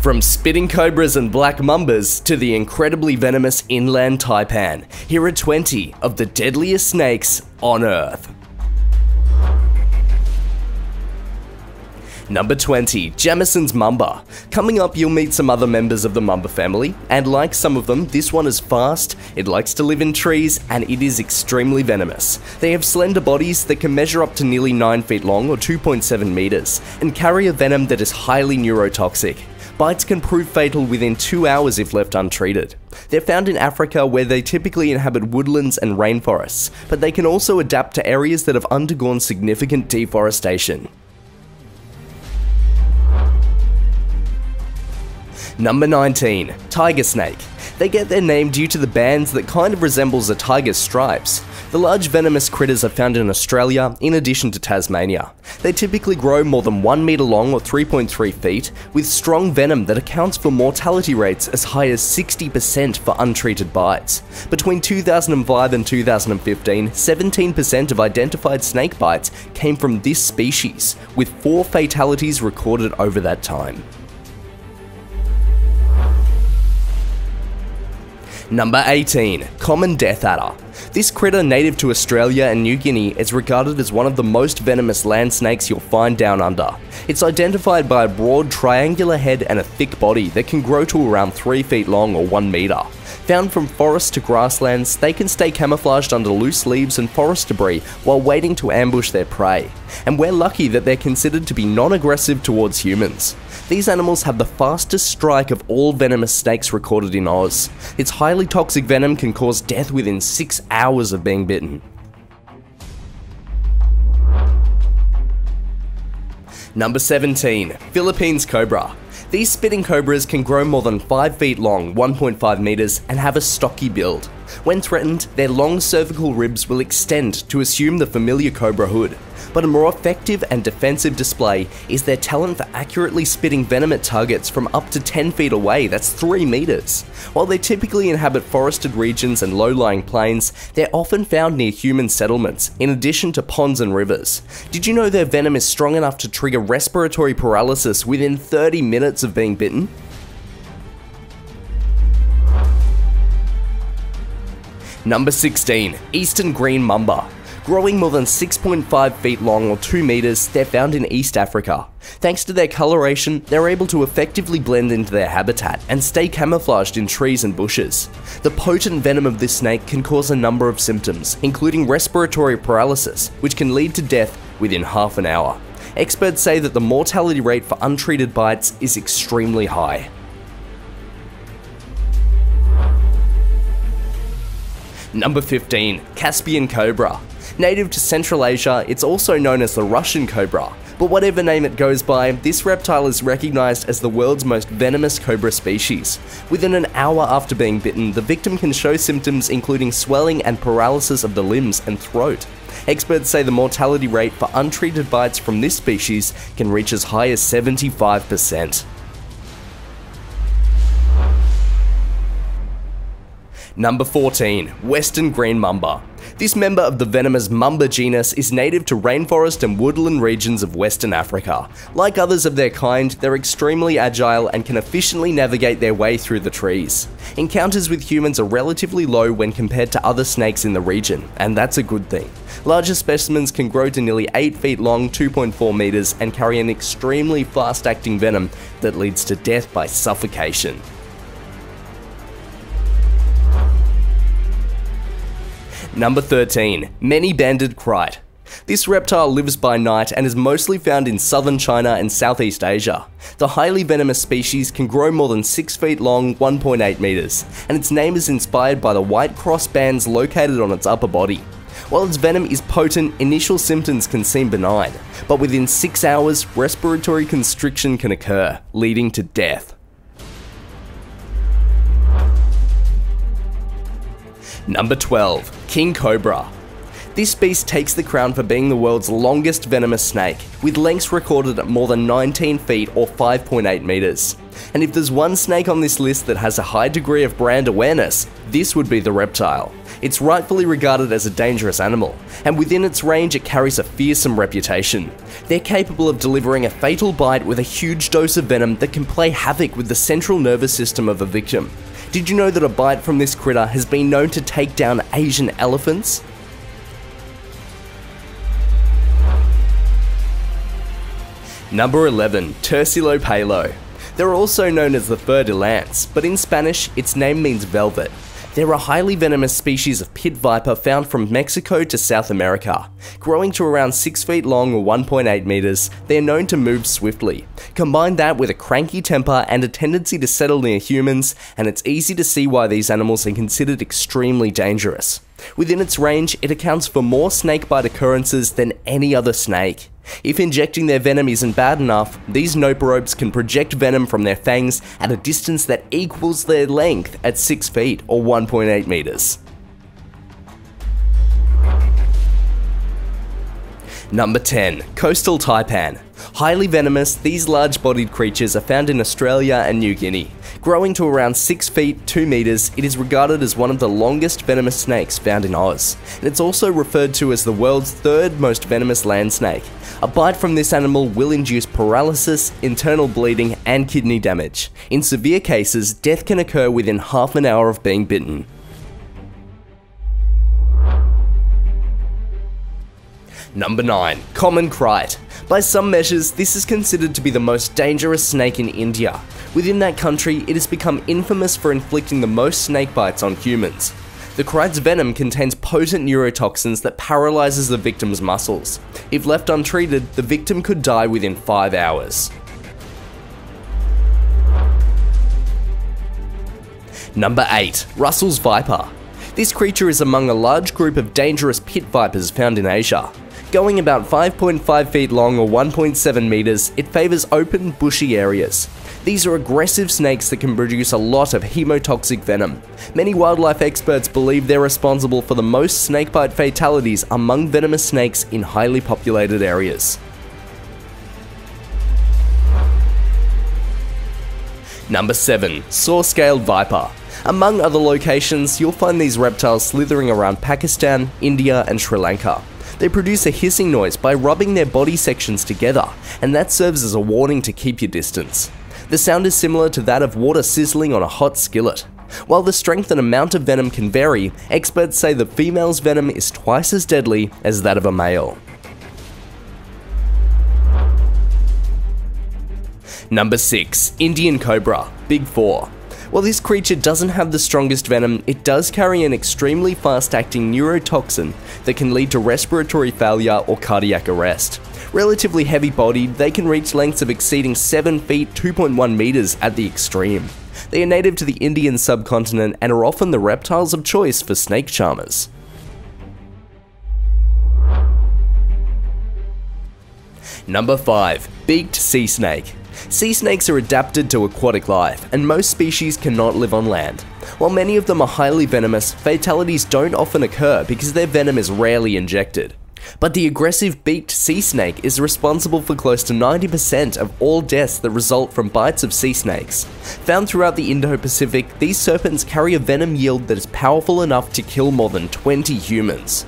From spitting cobras and black mambas to the incredibly venomous inland taipan, here are 20 of the deadliest snakes on Earth. Number 20, Jameson's Mamba. Coming up, you'll meet some other members of the Mamba family, and like some of them, this one is fast, it likes to live in trees, and it is extremely venomous. They have slender bodies that can measure up to nearly 9 feet long or 2.7 meters, and carry a venom that is highly neurotoxic. Bites can prove fatal within two hours if left untreated. They're found in Africa where they typically inhabit woodlands and rainforests, but they can also adapt to areas that have undergone significant deforestation. Number 19, Tiger Snake. They get their name due to the bands that kind of resembles a tiger's stripes. The large venomous critters are found in Australia in addition to Tasmania. They typically grow more than 1 metre long or 3.3 feet, with strong venom that accounts for mortality rates as high as 60% for untreated bites. Between 2005 and 2015, 17% of identified snake bites came from this species, with 4 fatalities recorded over that time. Number 18, Common Death Adder. This critter native to Australia and New Guinea is regarded as one of the most venomous land snakes you'll find down under. It's identified by a broad triangular head and a thick body that can grow to around 3 feet long or 1 metre. Found from forests to grasslands, they can stay camouflaged under loose leaves and forest debris while waiting to ambush their prey. And we're lucky that they're considered to be non-aggressive towards humans. These animals have the fastest strike of all venomous snakes recorded in Oz. Its highly toxic venom can cause death within 6 hours of being bitten. Number 17, Philippines Cobra. These spitting cobras can grow more than 5 feet long, 1.5 meters, and have a stocky build. When threatened, their long cervical ribs will extend to assume the familiar cobra hood but a more effective and defensive display is their talent for accurately spitting venom at targets from up to 10 feet away, that's 3 meters. While they typically inhabit forested regions and low-lying plains, they're often found near human settlements, in addition to ponds and rivers. Did you know their venom is strong enough to trigger respiratory paralysis within 30 minutes of being bitten? Number 16, Eastern Green Mamba. Growing more than 6.5 feet long or 2 meters, they're found in East Africa. Thanks to their coloration, they're able to effectively blend into their habitat and stay camouflaged in trees and bushes. The potent venom of this snake can cause a number of symptoms, including respiratory paralysis, which can lead to death within half an hour. Experts say that the mortality rate for untreated bites is extremely high. Number 15, Caspian Cobra. Native to Central Asia, it's also known as the Russian cobra. But whatever name it goes by, this reptile is recognized as the world's most venomous cobra species. Within an hour after being bitten, the victim can show symptoms including swelling and paralysis of the limbs and throat. Experts say the mortality rate for untreated bites from this species can reach as high as 75%. Number 14, Western Green Mamba. This member of the venomous Mamba genus is native to rainforest and woodland regions of Western Africa. Like others of their kind, they're extremely agile and can efficiently navigate their way through the trees. Encounters with humans are relatively low when compared to other snakes in the region, and that's a good thing. Larger specimens can grow to nearly 8 feet long, 2.4 meters, and carry an extremely fast acting venom that leads to death by suffocation. Number 13. Many-banded krait. This reptile lives by night and is mostly found in southern China and Southeast Asia. The highly venomous species can grow more than 6 feet long, 1.8 meters, and its name is inspired by the white cross bands located on its upper body. While its venom is potent, initial symptoms can seem benign, but within 6 hours, respiratory constriction can occur, leading to death. Number 12. King Cobra. This beast takes the crown for being the world's longest venomous snake, with lengths recorded at more than 19 feet or 5.8 meters. And if there's one snake on this list that has a high degree of brand awareness, this would be the reptile. It's rightfully regarded as a dangerous animal, and within its range it carries a fearsome reputation. They're capable of delivering a fatal bite with a huge dose of venom that can play havoc with the central nervous system of a victim. Did you know that a bite from this critter has been known to take down Asian elephants? Number 11, Terciopelo. They're also known as the fer de lance, but in Spanish, its name means velvet. They're a highly venomous species of pit viper found from Mexico to South America. Growing to around 6 feet long or 1.8 meters, they are known to move swiftly. Combine that with a cranky temper and a tendency to settle near humans, and it's easy to see why these animals are considered extremely dangerous. Within its range, it accounts for more snakebite occurrences than any other snake. If injecting their venom isn't bad enough, these nope noporobes can project venom from their fangs at a distance that equals their length at 6 feet or 1.8 meters. Number 10. Coastal Taipan. Highly venomous, these large bodied creatures are found in Australia and New Guinea. Growing to around 6 feet 2 meters, it is regarded as one of the longest venomous snakes found in Oz, and it's also referred to as the world's third most venomous land snake. A bite from this animal will induce paralysis, internal bleeding, and kidney damage. In severe cases, death can occur within half an hour of being bitten. Number 9. Common Krait. By some measures, this is considered to be the most dangerous snake in India. Within that country, it has become infamous for inflicting the most snake bites on humans. The Krait's venom contains potent neurotoxins that paralyzes the victim's muscles. If left untreated, the victim could die within 5 hours. Number 8. Russell's Viper. This creature is among a large group of dangerous pit vipers found in Asia. Going about 5.5 feet long or 1.7 meters, it favors open, bushy areas. These are aggressive snakes that can produce a lot of hemotoxic venom. Many wildlife experts believe they're responsible for the most snakebite fatalities among venomous snakes in highly populated areas. Number 7. Saw-scaled Viper. Among other locations, you'll find these reptiles slithering around Pakistan, India and Sri Lanka. They produce a hissing noise by rubbing their body sections together, and that serves as a warning to keep your distance. The sound is similar to that of water sizzling on a hot skillet. While the strength and amount of venom can vary, experts say the female's venom is twice as deadly as that of a male. Number 6. Indian Cobra, Big 4. While this creature doesn't have the strongest venom, it does carry an extremely fast acting neurotoxin that can lead to respiratory failure or cardiac arrest. Relatively heavy bodied, they can reach lengths of exceeding 7 feet 2.1 meters at the extreme. They are native to the Indian subcontinent and are often the reptiles of choice for snake charmers. Number 5. Beaked Sea Snake Sea snakes are adapted to aquatic life, and most species cannot live on land. While many of them are highly venomous, fatalities don't often occur because their venom is rarely injected. But the aggressive beaked sea snake is responsible for close to 90% of all deaths that result from bites of sea snakes. Found throughout the Indo-Pacific, these serpents carry a venom yield that is powerful enough to kill more than 20 humans.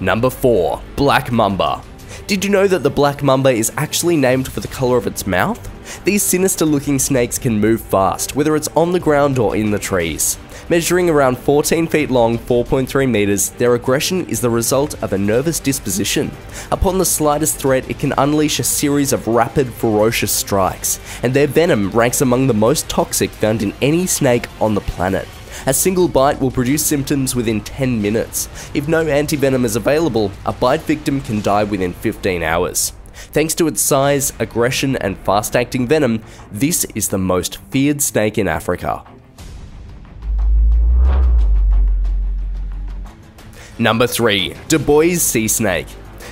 Number 4. Black Mamba. Did you know that the black mamba is actually named for the colour of its mouth? These sinister looking snakes can move fast, whether it's on the ground or in the trees. Measuring around 14 feet long, 4.3 meters, their aggression is the result of a nervous disposition. Upon the slightest threat, it can unleash a series of rapid, ferocious strikes, and their venom ranks among the most toxic found in any snake on the planet. A single bite will produce symptoms within 10 minutes. If no antivenom is available, a bite victim can die within 15 hours. Thanks to its size, aggression, and fast acting venom, this is the most feared snake in Africa. Number 3. Du Bois Sea Snake.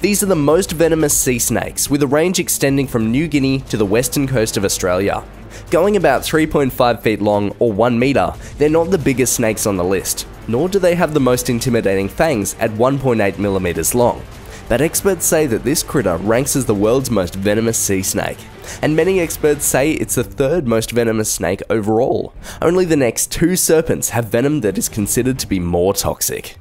These are the most venomous sea snakes, with a range extending from New Guinea to the western coast of Australia. Going about 3.5 feet long or 1 meter, they're not the biggest snakes on the list, nor do they have the most intimidating fangs at 1.8 millimeters long. But experts say that this critter ranks as the world's most venomous sea snake. And many experts say it's the third most venomous snake overall. Only the next two serpents have venom that is considered to be more toxic.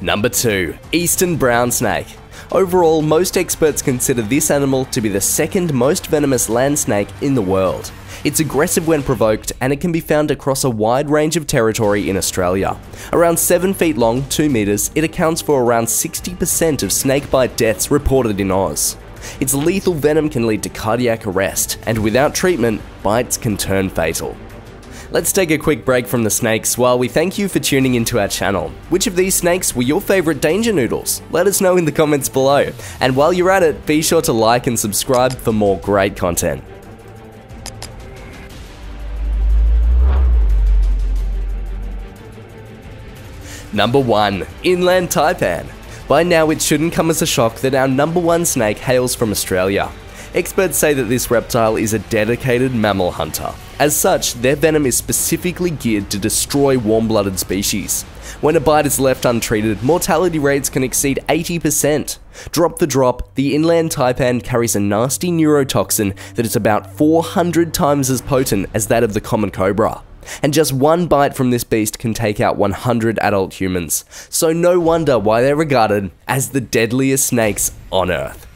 Number 2. Eastern Brown Snake. Overall, most experts consider this animal to be the second most venomous land snake in the world. It's aggressive when provoked and it can be found across a wide range of territory in Australia. Around 7 feet long, 2 metres, it accounts for around 60% of snakebite deaths reported in Oz. Its lethal venom can lead to cardiac arrest, and without treatment, bites can turn fatal. Let's take a quick break from the snakes while we thank you for tuning into our channel. Which of these snakes were your favourite danger noodles? Let us know in the comments below. And while you're at it, be sure to like and subscribe for more great content. Number 1. Inland Taipan. By now, it shouldn't come as a shock that our number one snake hails from Australia. Experts say that this reptile is a dedicated mammal hunter. As such, their venom is specifically geared to destroy warm blooded species. When a bite is left untreated, mortality rates can exceed 80%. Drop the drop, the inland taipan carries a nasty neurotoxin that is about 400 times as potent as that of the common cobra. And just one bite from this beast can take out 100 adult humans. So no wonder why they're regarded as the deadliest snakes on Earth.